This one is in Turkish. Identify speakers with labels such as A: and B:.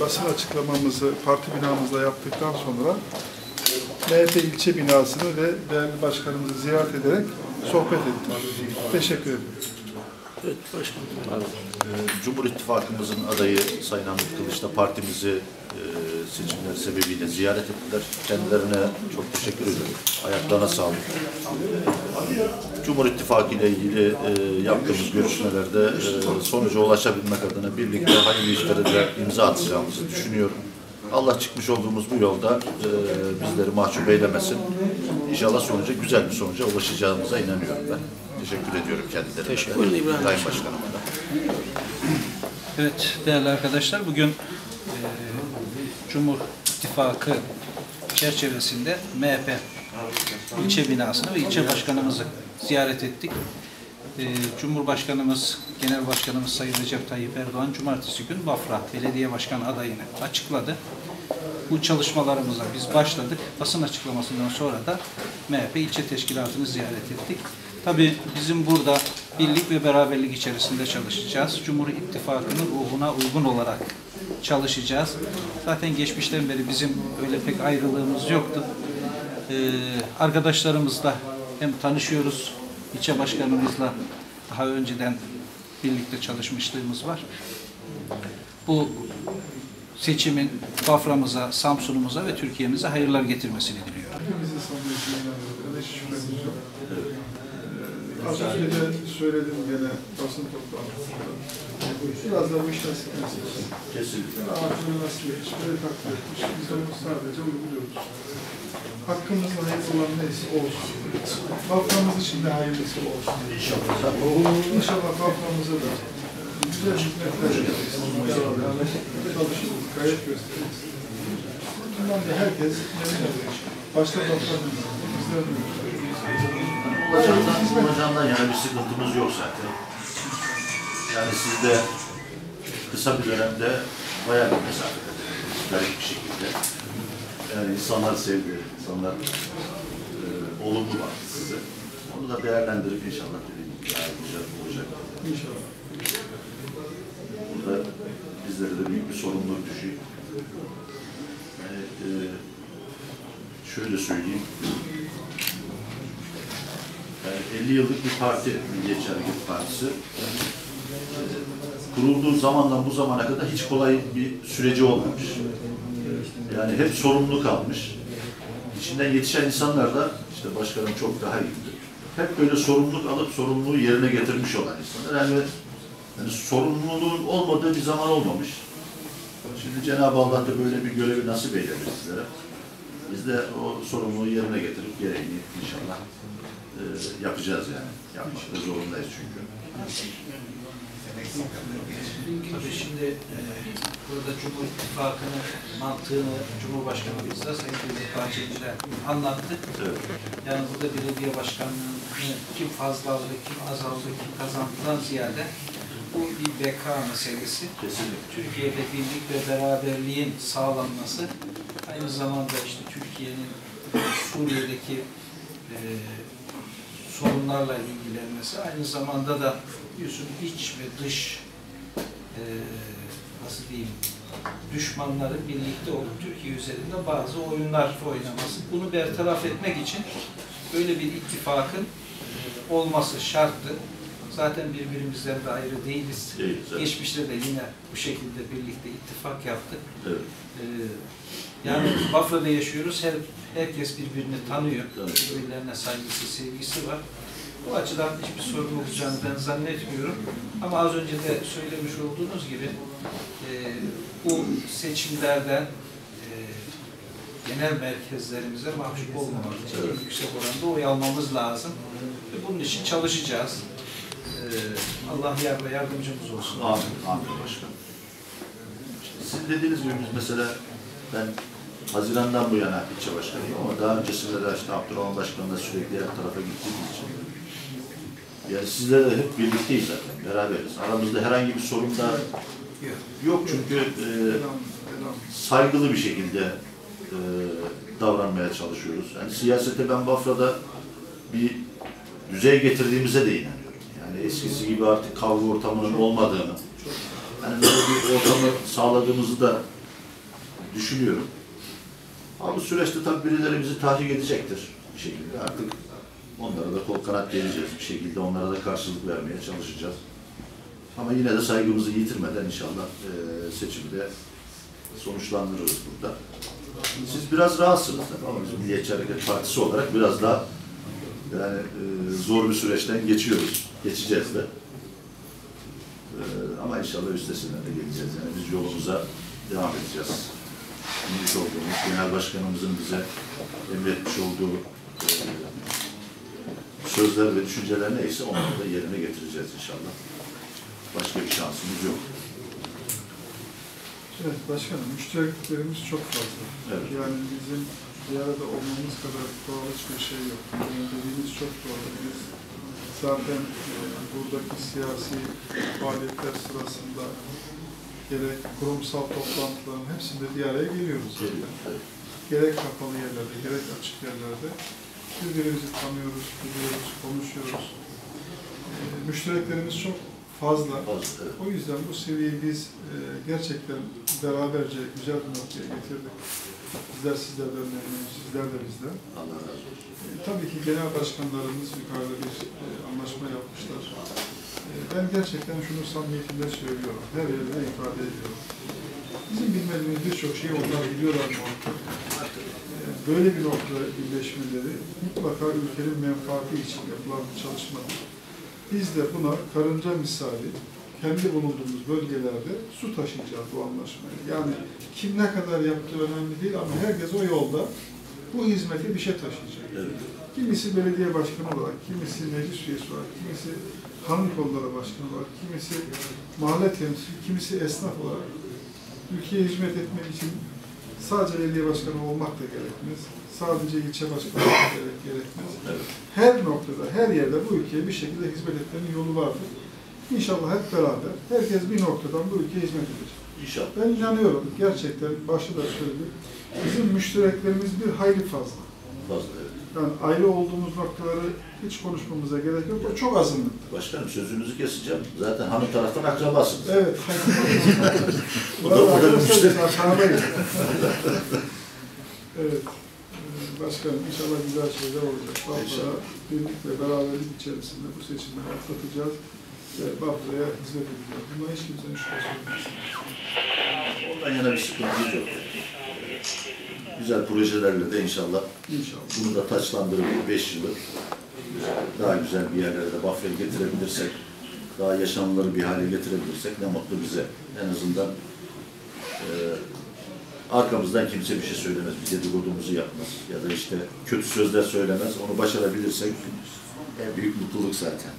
A: basın açıklamamızı parti binamızda yaptıktan sonra MHP ilçe binasını ve değerli başkanımızı ziyaret ederek sohbet ettik. Teşekkür ederim.
B: Evet başkanım.
C: Ee, Cumhur İttifakımızın adayı Sayın Ahmet Kılıç da partimizi e, seçimler sebebiyle ziyaret ettiler. Kendilerine çok teşekkür ederim. Ayaklarına sağlık. Cumhur İttifakı ile ilgili e, yaptığımız görüşmelerde e, sonuca ulaşabilmek adına birlikte hayırlı işlere de imza atacağımızı düşünüyorum. Allah çıkmış olduğumuz bu yolda e, bizleri mahcup eylemesin. İnşallah sonuca güzel bir sonuca ulaşacağımıza inanıyorum ben. Teşekkür ediyorum kendilerine.
B: Teşekkür ederim İbrahim
C: İbrahim Başkanıma da.
D: Evet değerli arkadaşlar bugün e, Cumhur İttifakı çerçevesinde MHP ilçe binasını ve ilçe başkanımızı ziyaret ettik. E, Cumhurbaşkanımız, Genel Başkanımız Sayın Recep Tayyip Erdoğan Cumartesi gün Bafra Belediye Başkanı adayını açıkladı. Bu çalışmalarımıza biz başladık. Basın açıklamasından sonra da MHP ilçe teşkilatını ziyaret ettik. Tabii bizim burada birlik ve beraberlik içerisinde çalışacağız. Cumhur İttifakı'nın ruhuna uygun olarak çalışacağız. Zaten geçmişten beri bizim öyle pek ayrılığımız yoktu. Ee, arkadaşlarımızla hem tanışıyoruz, ilçe başkanımızla daha önceden birlikte çalışmışlığımız var. Bu seçimin Bafra'mıza, Samsun'umuza ve Türkiye'mize hayırlar getirmesini diliyorum.
A: Hepimizin samimiyetine inanıyorum. Hiç şüphemiz yok. Ee, Az önce de söyledim gene basın toplantısında. Biraz da bu iş nasip meselesi.
C: Kesinlikle.
A: Ağacını nasip etmiş, böyle takdir etmiş. Biz onu sadece uyguluyoruz. Hakkımızda hayırlı olan neyse olsun. Baframız için de hayırlısı olsun.
C: İnşallah.
A: İnşallah Baframıza da e, güzel hizmetler. Beraber çalışırız, gayret gösteririz. Bundan da herkes memnun olur. Başta Bafra'nın bizler de
C: Olacağından, olacağından yana bir sıkıntımız yok zaten. Yani siz de kısa bir dönemde bayağı bir mesafe edildiniz. Garip bir şekilde. Yani insanlar sevdi, insanlar e, olumlu baktı size. Onu da değerlendirip inşallah dediğim gibi olacak.
A: İnşallah.
C: Bizlere de büyük bir sorumluluk düşüyor. Yani, e, şöyle söyleyeyim. Yani 50 yıllık bir parti, Milliyetçi Hareket Partisi. E, kurulduğu zamandan bu zamana kadar hiç kolay bir süreci olmamış. Yani hep sorumluluk almış. İçinden yetişen insanlar da, işte başkanım çok daha iyiydi. Hep böyle sorumluluk alıp sorumluluğu yerine getirmiş olan insanlar. Yani yani sorumluluğun olmadığı bir zaman olmamış. Şimdi Cenab-ı Allah da böyle bir görevi nasip eyledi sizlere. Biz de o sorumluluğu yerine getirip gereğini inşallah e, yapacağız yani. Yapmakta zorundayız çünkü.
D: Tabii şimdi e, burada Cumhur İttifakı'nın mantığını Cumhurbaşkanımız da Sayın Devlet Bahçeli de anlattı.
C: Evet.
D: Yani burada belediye başkanlığını kim fazla aldı, kim az aldı, kim kazandıdan ziyade bu bir beka meselesi.
C: Kesinlikle.
D: Türkiye'de birlik ve beraberliğin sağlanması aynı zamanda işte Türkiye'nin Suriye'deki e, sorunlarla ilgilenmesi aynı zamanda da biliyorsun iç ve dış e, nasıl diyeyim düşmanların birlikte olup Türkiye üzerinde bazı oyunlar oynaması. Bunu bertaraf etmek için böyle bir ittifakın e, olması şarttı. Zaten birbirimizden de ayrı değiliz.
C: Değil, evet.
D: Geçmişte de yine bu şekilde birlikte ittifak yaptık.
C: Evet.
D: Ee, yani Bafra'da yaşıyoruz. Her, herkes birbirini tanıyor.
C: Evet.
D: Birbirlerine saygısı, sevgisi var. Bu açıdan hiçbir sorun olacağını ben zannetmiyorum. Ama az önce de söylemiş olduğunuz gibi e, bu seçimlerden e, genel merkezlerimize mahcup olmamak için yüksek oranda oy almamız lazım. Ve bunun için çalışacağız. Ee, Allah yar ve yardımcımız olsun.
C: Amin. Amin başkanım. Sizin dediğiniz gibi biz mesela ben Haziran'dan bu yana ilçe başkanıyım ama daha öncesinde de işte Abdurrahman Başkan'la sürekli her tarafa gittiğimiz için yani sizlerle de hep birlikteyiz zaten, beraberiz. Aramızda herhangi bir sorun da
D: Yok.
C: yok çünkü e, saygılı bir şekilde e, davranmaya çalışıyoruz. Yani siyasete ben Bafra'da bir düzey getirdiğimize de inanıyorum. Yani eskisi gibi artık kavga ortamının olmadığını, yani böyle bir ortamı sağladığımızı da düşünüyorum. Ama bu süreçte tabii birileri bizi tahrik edecektir bir şekilde. Artık onlara da kol kanat geleceğiz. Bir şekilde onlara da karşılık vermeye çalışacağız. Ama yine de saygımızı yitirmeden inşallah e, seçimde sonuçlandırırız burada. Siz biraz rahatsınız ama biz Milliyetçi Hareket Partisi olarak biraz daha yani e, zor bir süreçten geçiyoruz. Geçeceğiz de. E, ama inşallah üstesinden de geleceğiz. Yani biz yolumuza devam edeceğiz. Bilmiş olduğumuz, genel başkanımızın bize emretmiş olduğu e, sözler ve düşünceler neyse onları da yerine getireceğiz inşallah. Başka bir şansımız yok.
A: Evet başkanım, müştereklerimiz çok fazla.
C: Evet.
A: Yani bizim bir arada olmamız kadar doğal hiçbir şey yok. Yani dediğiniz çok doğru. Biz zaten e, buradaki siyasi faaliyetler sırasında gerek kurumsal toplantıların hepsinde bir araya geliyoruz.
C: Geliyor. Evet.
A: Gerek kapalı yerlerde, gerek açık yerlerde birbirimizi tanıyoruz, biliyoruz, konuşuyoruz. E, müştereklerimiz çok fazla. O yüzden bu seviyeyi biz e, gerçekten beraberce güzel bir noktaya getirdik. Bizler sizlerden memnunuz, sizler de bizden.
C: Allah razı olsun.
A: E, tabii ki genel başkanlarımız yukarıda bir e, anlaşma yapmışlar. E, ben gerçekten şunu samimiyetimle söylüyorum, her yerde ifade ediyorum. Bizim bilmediğimiz birçok şeyi onlar biliyorlar muhakkak. E, böyle bir noktada birleşmeleri mutlaka ülkenin menfaati için yapılan bir çalışmadır. Biz de buna karınca misali kendi bulunduğumuz bölgelerde su taşıyacağız bu anlaşmaya. Yani kim ne kadar yaptığı önemli değil ama herkes o yolda bu hizmeti bir şey taşıyacak.
C: Evet.
A: Kimisi belediye başkanı olarak, kimisi meclis üyesi olarak, kimisi hanım kolları başkanı olarak, kimisi mahalle temsilcisi, kimisi esnaf olarak ülkeye hizmet etmek için sadece belediye başkanı olmak da gerekmez. Sadece ilçe başkanı olmak da gerek- gerekmez. Her noktada, her yerde bu ülkeye bir şekilde hizmet etmenin yolu vardır. İnşallah hep beraber herkes bir noktadan bu ülkeye hizmet edecek.
C: İnşallah.
A: Ben inanıyorum gerçekten, başta da söyledim, bizim müştereklerimiz bir hayli fazla.
C: Fazla evet.
A: Yani ayrı olduğumuz noktaları hiç konuşmamıza gerek yok. O çok azınlıktır.
C: Başkanım sözünüzü keseceğim. Zaten hanım taraftan akrabasınız.
A: Evet.
C: Bu da- bu da
A: Arkadaşlar
C: müşterek.
A: evet. Ee, Başkanım inşallah güzel şeyler olacak.
C: İnşallah.
A: birlik ve beraberlik içerisinde bu seçimleri atlatacağız ve Bafra'ya hizmet edeceğiz. Buna hiç kimsenin şüphesi olmasın.
C: Ondan yana bir sıkıntımız yok. Güzel projelerle de inşallah
A: İnşallah.
C: bunu da taçlandırıp 5 yılı daha güzel bir yerlere de Bafra'ya getirebilirsek, daha yaşamları bir hale getirebilirsek ne mutlu bize. En azından e, arkamızdan kimse bir şey söylemez, bir dedikodumuzu yapmaz ya da işte kötü sözler söylemez. Onu başarabilirsek en büyük mutluluk zaten.